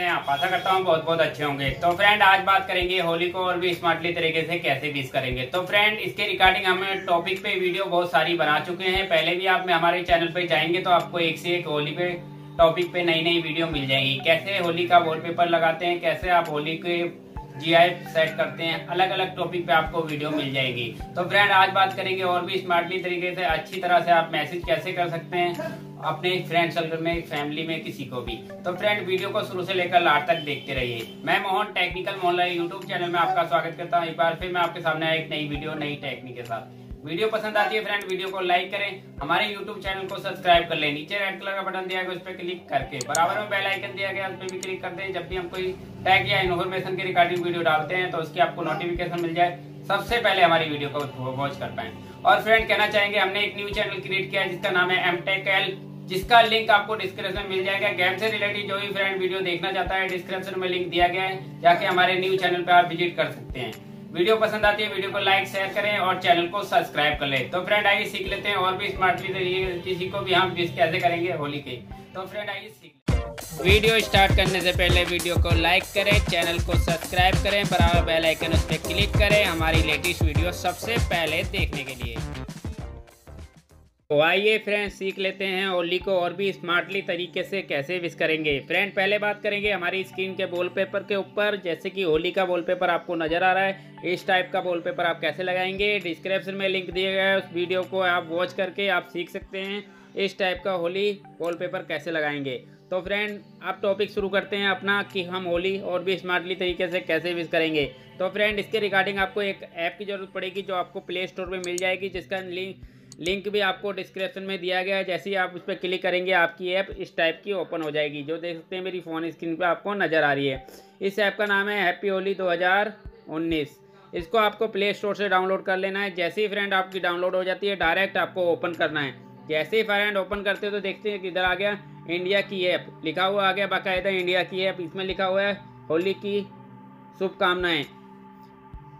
आशा करता हूँ बहुत बहुत अच्छे होंगे। तो फ्रेंड आज बात करेंगे होली को और भी स्मार्टली तरीके से कैसे विश करेंगे। तो फ्रेंड इसके रिगार्डिंग हम टॉपिक पे वीडियो बहुत सारी बना चुके हैं। पहले भी आप हमारे चैनल पे जाएँगे तो आपको एक से एक होली पे टॉपिक पे नई नई वीडियो मिल जाएगी। कैसे होली का वॉलपेपर लगाते हैं, कैसे आप होली के जीआई सेट करते हैं अलग अलग टॉपिक पे आपको वीडियो मिल जाएगी। तो फ्रेंड आज बात करेंगे और भी स्मार्टली तरीके से अच्छी तरह से आप मैसेज कैसे कर सकते हैं। अपने फ्रेंड सर्कल में फैमिली में, किसी को भी। तो फ्रेंड वीडियो को शुरू से लेकर लास्ट तक देखते रहिए। मैं Mohan technical Mohalla YouTube channel में आपका स्वागत करता हूँ। एक बार फिर मैं आपके सामने एक नई वीडियो नई टेक्निक के साथ। वीडियो पसंद आती है फ्रेंड वीडियो को लाइक करें। हमारे यूट्यूब चैनल को सब्सक्राइब कर लें। नीचे रेड कलर का बटन दिया गया, उस पर क्लिक करके। बराबर में बेल आइकन दिया गया, उस पर भी क्लिक कर हैं जब भी हम कोई टैग या इन्फॉर्मेशन के रिगार्डिंग वीडियो डालते हैं तो उसकी आपको नोटिफिकेशन मिल जाए। सबसे पहले हमारी वीडियो को वॉच कर पाए। और फ्रेंड कहना चाहेंगे, हमने एक न्यू चैनल क्रिएट किया जिसका नाम है एमटेक जिसका लिंक आपको डिस्क्रिप्शन मिल जाएगा। गेम से रिलेटेड जो भी फ्रेंड वीडियो देखना चाहता है डिस्क्रिप्शन में लिंक दिया गया है, जाके हमारे न्यू चैनल पे आप विज़िट कर सकते हैं। वीडियो पसंद आती है वीडियो को लाइक शेयर करें और चैनल को सब्सक्राइब कर लें। तो फ्रेंड आइए सीख लेते हैं और भी स्मार्टली किसी को भी हम कैसे करेंगे होली के। तो फ्रेंड आइए सीख वीडियो स्टार्ट करने से पहले वीडियो को लाइक करें चैनल को सब्सक्राइब करें, बराबर बेल आइकन उस पर क्लिक करें हमारी लेटेस्ट वीडियो सबसे पहले देखने के लिए। तो आइए फ्रेंड्स सीख लेते हैं होली को और भी स्मार्टली तरीके से कैसे विश करेंगे। फ्रेंड पहले बात करेंगे हमारी स्क्रीन के वॉलपेपर के ऊपर। जैसे कि होली का वॉलपेपर आपको नज़र आ रहा है, इस टाइप का वॉलपेपर आप कैसे लगाएँगे? डिस्क्रिप्शन में लिंक दिया गया है, उस वीडियो को आप वॉच करके आप सीख सकते हैं, इस टाइप का होली वॉलपेपर कैसे लगाएँगे। तो फ्रेंड आप टॉपिक शुरू करते हैं अपना कि हम होली और भी स्मार्टली तरीके से कैसे विश करेंगे। तो फ्रेंड इसके रिगार्डिंग आपको एक ऐप की ज़रूरत पड़ेगी जो आपको प्ले स्टोर पर मिल जाएगी, जिसका लिंक लिंक भी आपको डिस्क्रिप्शन में दिया गया है। जैसे ही आप उस पर क्लिक करेंगे, आपकी ऐप इस टाइप की ओपन हो जाएगी। जो देख सकते हैं, मेरी फ़ोन स्क्रीन पर आपको नज़र आ रही है। इस ऐप का नाम है हैप्पी होली 2019 इसको आपको प्ले स्टोर से डाउनलोड कर लेना है। जैसे ही फ्रेंड आपकी डाउनलोड हो जाती है डायरेक्ट आपको ओपन करना है। जैसे ही फ्रेंड ओपन करते हो तो देखते हैं किधर आ गया इंडिया की ऐप। लिखा हुआ आ गया, बाकायदा इंडिया की ऐप। इसमें लिखा हुआ है, होली की शुभकामनाएँ।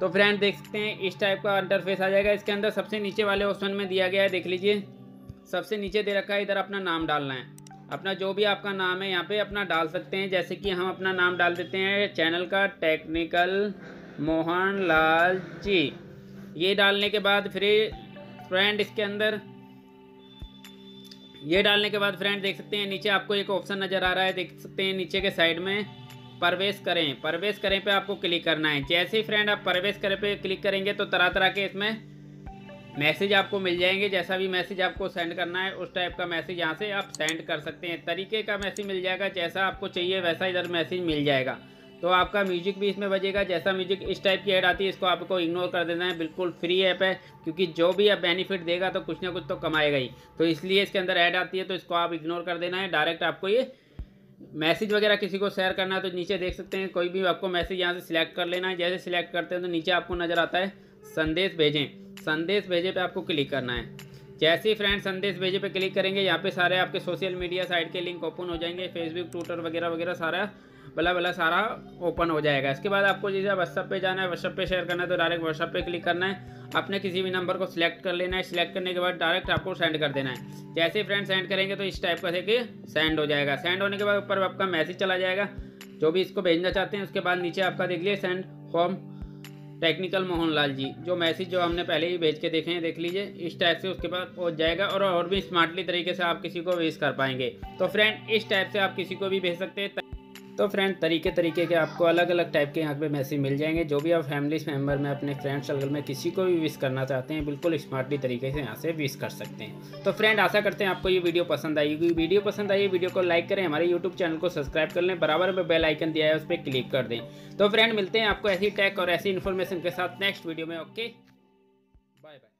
तो फ्रेंड देख सकते हैं, इस टाइप का इंटरफेस आ जाएगा। इसके अंदर सबसे नीचे वाले ऑप्शन में दिया गया है, देख लीजिए। सबसे नीचे दे रखा है, इधर अपना नाम डालना है। अपना जो भी आपका नाम है, यहाँ पे अपना डाल सकते हैं। जैसे कि हम अपना नाम डाल देते हैं चैनल का टेक्निकल मोहन लाल जी। ये डालने के बाद फिर फ्रेंड इसके अंदर, ये डालने के बाद फ्रेंड देख सकते हैं, नीचे आपको एक ऑप्शन नज़र आ रहा है, देख सकते हैं, नीचे के साइड में। प्रवेश करें प्रवेश करें पे आपको क्लिक करना है। जैसे ही फ्रेंड आप प्रवेश करें पे क्लिक करेंगे तो तरह तरह के इसमें मैसेज आपको मिल जाएँगे। जैसा भी मैसेज आपको सेंड करना है, उस टाइप का मैसेज यहाँ से आप सेंड कर सकते हैं। तरीके का मैसेज मिल जाएगा, जैसा आपको चाहिए वैसा इधर मैसेज मिल जाएगा। तो आपका म्यूज़िक भी इसमें बजेगा, जैसा म्यूज़िक इस टाइप की ऐड आती है, इसको आपको इग्नोर कर देना है। बिल्कुल फ्री ऐप है, क्योंकि जो भी आप बेनिफिट देगा तो कुछ ना कुछ तो कमाएगा ही। तो इसलिए इसके अंदर ऐड आती है तो इसको आप इग्नोर कर देना है। डायरेक्ट आपको ये मैसेज वगैरह किसी को शेयर करना है तो नीचे देख सकते हैं। कोई भी आपको मैसेज यहाँ से सिलेक्ट कर लेना है। जैसे सिलेक्ट करते हैं तो नीचे आपको नज़र आता है, संदेश भेजें। संदेश भेजे पे आपको क्लिक करना है। जैसे ही फ्रेंड संदेश भेजे पे क्लिक करेंगे, यहाँ पे सारे आपके सोशल मीडिया साइट के लिंक ओपन हो जाएँगे फेसबुक ट्विटर वगैरह वगैरह सारा बला बला सारा ओपन हो जाएगा। इसके बाद आपको जैसे व्हाट्सअप पे जाना है व्हाट्सअप पे शेयर करना है तो डायरेक्ट व्हाट्सअप पे क्लिक करना है। अपने किसी भी नंबर को सिलेक्ट कर लेना है। सिलेक्ट करने के बाद डायरेक्ट आपको सेंड कर देना है। जैसे ही फ्रेंड सेंड करेंगे तो इस टाइप का देखिए सेंड हो जाएगा। सेंड होने के बाद ऊपर आपका मैसेज चला जाएगा। जो भी इसको भेजना चाहते हैं, उसके बाद नीचे आपका देख लिया send home technical Mohan Lal ji, जो मैसेज जो हमने पहले ही भेज के देखे हैं, देख लीजिए। इस टाइप से उसके पास पहुँच जाएगा और और भी स्मार्टली तरीके से आप किसी को वेस्ट कर पाएँगे। तो फ्रेंड इस टाइप से आप किसी को भी भेज सकते हैं। तो फ्रेंड तरीके तरीके के आपको अलग अलग टाइप के यहाँ पे मैसेज मिल जाएँगे। जो भी आप फैमिली मेंबर में अपने फ्रेंड सर्कल में किसी को भी विश करना चाहते हैं, बिल्कुल स्मार्टली तरीके से यहाँ से विश कर सकते हैं। तो फ्रेंड आशा करते हैं आपको ये वीडियो पसंद आएगी वीडियो पसंद आई वीडियो को लाइक करें, हमारे यूट्यूब चैनल को सब्सक्राइब कर लें, बराबर में बेल आइकन दिया है, उस पर क्लिक कर दें। तो फ्रेंड मिलते हैं आपको ऐसी टैक और ऐसी इन्फॉर्मेशन के साथ नेक्स्ट वीडियो में ओके बाय बाय